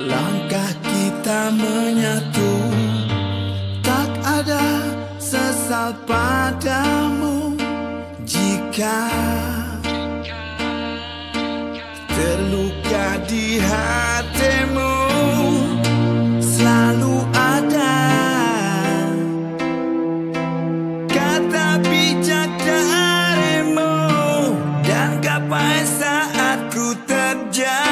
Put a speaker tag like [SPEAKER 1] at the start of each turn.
[SPEAKER 1] Langkah kita menyatu. Tak ada sesal padamu. Jika Terluka di hatimu Selalu ada. Kata bijak darimu Dan gapai saat ku terjadi